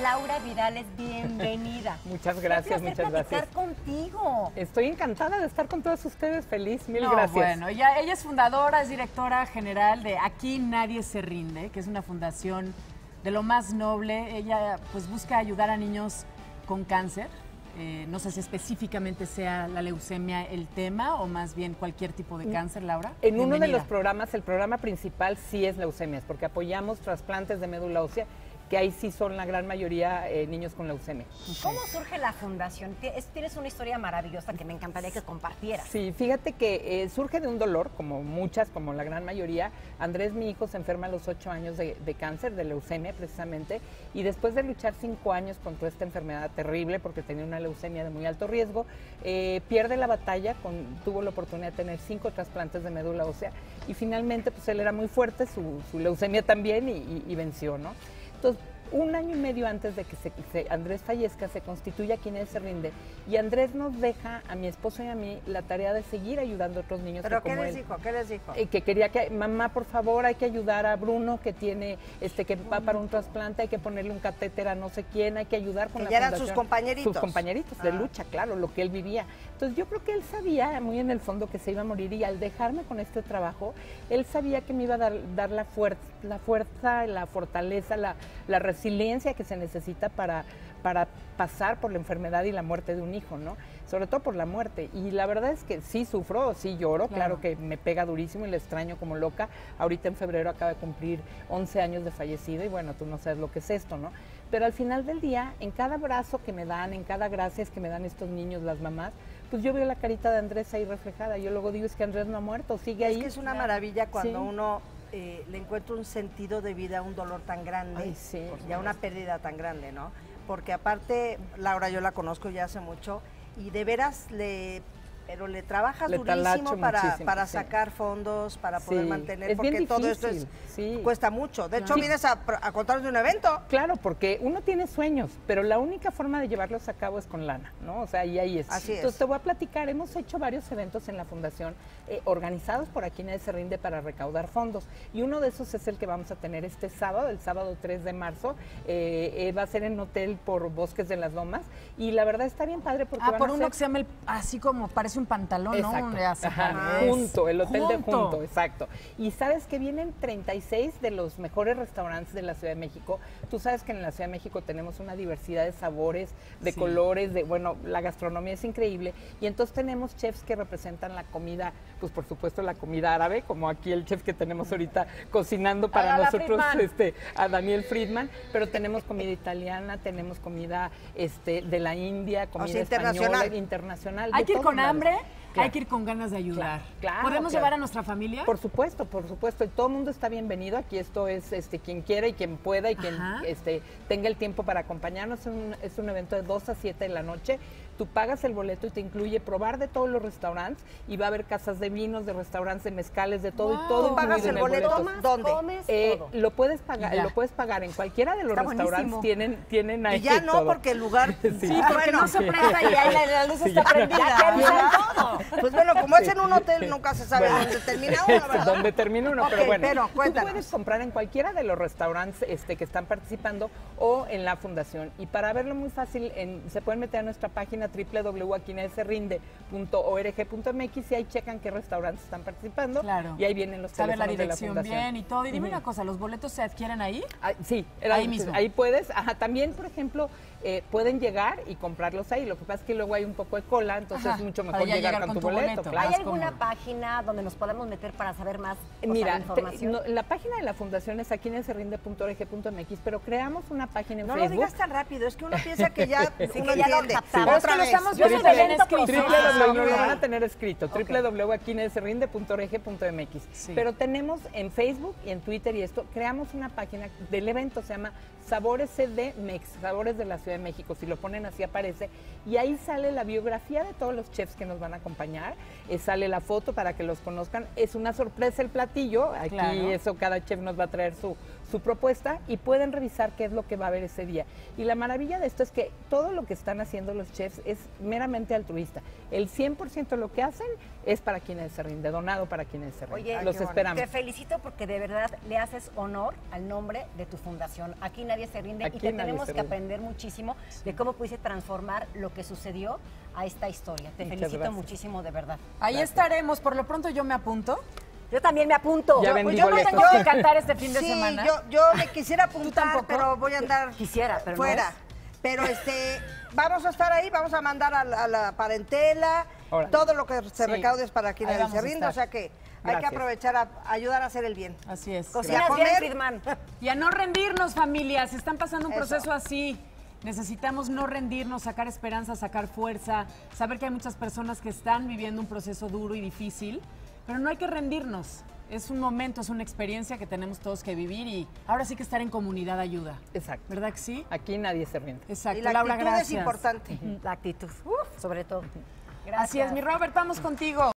Laura Vidales, bienvenida. muchas gracias, Qué muchas gracias. contigo. Estoy encantada de estar con todos ustedes, feliz, mil No, gracias. Bueno, ella, ella es fundadora, es directora general de Aquí Nadie Se Rinde, que es una fundación de lo más noble. Ella pues busca ayudar a niños con cáncer. Eh, no sé si específicamente sea la leucemia el tema o más bien cualquier tipo de cáncer, Laura. En uno de los programas, el programa principal sí es leucemias, porque apoyamos trasplantes de médula ósea, que ahí sí son la gran mayoría eh, niños con leucemia. ¿Cómo surge la fundación? Tie- es- Tienes una historia maravillosa que me encantaría que compartieras. Sí, fíjate que eh, surge de un dolor, como muchas, como la gran mayoría. Andrés, mi hijo, se enferma a los ocho años de, de cáncer, de leucemia precisamente, y después de luchar cinco años contra esta enfermedad terrible, porque tenía una leucemia de muy alto riesgo, eh, pierde la batalla, con- tuvo la oportunidad de tener cinco trasplantes de médula ósea, y finalmente, pues él era muy fuerte, su, su leucemia también, y, y- y venció, ¿no? Entonces, un año y medio antes de que se- se- Andrés fallezca, se constituye a quienes se rinde. Y Andrés nos deja a mi esposo y a mí la tarea de seguir ayudando a otros niños ¿Pero que qué como les él. dijo? ¿Qué les dijo? Eh, que quería que, mamá, por favor, hay que ayudar a Bruno que tiene, este, que va para un trasplante, hay que ponerle un catéter a no sé quién, hay que ayudar con Que la ya eran sus compañeritos. Sus compañeritos de Ah. lucha, claro, lo que él vivía. Entonces yo creo que él sabía muy en el fondo que se iba a morir y al dejarme con este trabajo, él sabía que me iba a dar, dar la, fuerza, la fuerza, la fortaleza, la, la resiliencia que se necesita para, para pasar por la enfermedad y la muerte de un hijo, ¿no? Sobre todo por la muerte. Y la verdad es que sí sufro, sí lloro, claro, Claro. que me pega durísimo y le extraño como loca. Ahorita en febrero acaba de cumplir 11 años de fallecido y bueno, tú no sabes lo que es esto, ¿no? Pero al final del día, en cada abrazo que me dan, en cada gracias que me dan estos niños, las mamás, pues yo veo la carita de Andrés ahí reflejada. Yo luego digo, es que Andrés no ha muerto, sigue ahí. Es que es una maravilla cuando Sí. uno eh, le encuentra un sentido de vida a un dolor tan grande Ay, sí. y a una pérdida tan grande, ¿no? Porque aparte, Laura, yo la conozco ya hace mucho y de veras le... Pero le trabajas Le durísimo para, para sí. sacar fondos, para poder Sí, mantener, es porque bien todo esto es, sí. cuesta mucho. De hecho, Sí. vienes a, a contarnos de un evento. Claro, porque uno tiene sueños, pero la única forma de llevarlos a cabo es con lana, ¿no? O sea, y ahí es. Así es. Entonces te voy a platicar, hemos hecho varios eventos en la fundación eh, organizados por aquí nadie se rinde para recaudar fondos. Y uno de esos es el que vamos a tener este sábado, el sábado 3 de marzo. Eh, eh, va a ser en hotel por Bosques de las Lomas. Y la verdad está bien padre porque Ah, van por a uno ser- que se llama el, así como parece un pantalón, ¿no? Exacto. Sé Ajá, junto, el hotel de Junto. exacto. Y sabes que vienen 36 de los mejores restaurantes de la Ciudad de México. Tú sabes que en la Ciudad de México tenemos una diversidad de sabores, de Sí. colores, de bueno, la gastronomía es increíble. Y entonces tenemos chefs que representan la comida, pues por supuesto la comida árabe, como aquí el chef que tenemos ahorita cocinando para Hola, nosotros, Friedman. este, a Daniel Friedman, pero tenemos comida italiana, tenemos comida este, de la India, comida internacional. española, internacional. Hay de que ir con madre. Hambre, hay que ir con ganas de ayudar. Claro, claro, ¿Podemos llevar a nuestra familia? Por supuesto, por supuesto. Todo el mundo está bienvenido. Aquí esto es este quien quiera y quien pueda y quien este, tenga el tiempo para acompañarnos. Es un, es un evento de 2 a 7 de la noche. Tú pagas el boleto y te incluye probar de todos los restaurantes y va a haber casas de vinos, de restaurantes, de mezcales, de todo Wow. y todo. ¿Tú pagas el boleto? Tomas, ¿Dónde? comes, Eh, todo. lo puedes pagar, ya. lo puedes pagar en cualquiera de los Está restaurantes buenísimo. tienen tienen ahí Y ya no, todo. porque el lugar... Sí. Sí, porque bueno, no se presta y ahí la, la luz Sí, está prendida. Ya todo. Pues bueno, como es en un hotel, nunca se sabe Bueno. dónde termina uno, ¿verdad? donde termina uno, Ok, pero bueno, pero tú cuéntanos. puedes comprar en cualquiera de los restaurantes este, que están participando o en la fundación. Y para verlo muy fácil, en- se pueden meter a nuestra página www.aquineserrinde.org.mx y ahí checan qué restaurantes están participando. Claro. Y ahí vienen los Sabe la teléfonos de la dirección fundación. bien y todo. Y dime Ujú. una cosa, ¿los boletos se adquieren ahí? Ah, sí, era- Ahí mismo. Ahí puedes. Ajá, también, por ejemplo, eh, pueden llegar y comprarlos ahí. Lo que pasa es que luego hay un poco de cola, entonces Ajá, es mucho mejor llegar, llegar con, con tu tu boleto. boleto. claro. ¿Hay alguna cómodo. página donde nos podamos meter para saber más sea, Mira, te- información? no, la página de la fundación es aquí en pero creamos una página en No lo Facebook. digas tan rápido, es que uno piensa que ya Sí, uno que ya lo captamos. Que lo estamos viendo escrito. Triple Ah, lo van a tener escrito, www.aquinesrinde.org.mx. Sí. Pero tenemos en Facebook y en Twitter y esto, creamos una página del evento, se llama Sabores CD Mex, Sabores de la Ciudad de México. Si lo ponen así aparece. Y ahí sale la biografía de todos los chefs que nos van a acompañar. Eh, sale la foto para que los conozcan. Es una sorpresa el platillo. Aquí Claro. eso, cada chef nos va a traer su, su propuesta y pueden revisar qué es lo que va a haber ese día. Y la maravilla de esto es que todo lo que están haciendo los chefs es meramente altruista. El 100% de lo que hacen es para quienes se rinde, donado para quienes se rinde. Oye, los esperamos. Te felicito porque de verdad le haces honor al nombre de tu fundación. Aquí nadie se rinde Aquí y te tenemos que aprender muchísimo de cómo pudiste transformar lo que sucedió a esta historia. Te Muchas felicito gracias. muchísimo, de verdad. Ahí estaremos, por lo pronto yo me apunto. Yo también me apunto. Ya Yo- Pues yo no tengo que cantar este fin de sí, semana. Yo, yo me quisiera apuntar, pero voy a andar Quisiera, pero no fuera. es. Pero este, vamos a estar ahí, vamos a mandar a, la- a la parentela, Órale. todo lo que se Sí. recaude es para quien Ahí nadie vamos se rinde, o sea que hay que Gracias. aprovechar a ayudar a hacer el bien. Así es. Cocinas a bien, comer. Friedman. Y a no rendirnos, familias. Si están pasando un Eso. proceso así, necesitamos no rendirnos, sacar esperanza, sacar fuerza, saber que hay muchas personas que están viviendo un proceso duro y difícil, pero no hay que rendirnos. Es un momento, es una experiencia que tenemos todos que vivir y ahora sí que estar en comunidad ayuda. Exacto. ¿Verdad que sí? Aquí nadie se rinde. Exacto. y la Laura, actitud gracias. es importante. La actitud, Uf, sobre todo. Así es, mi Robert, vamos contigo.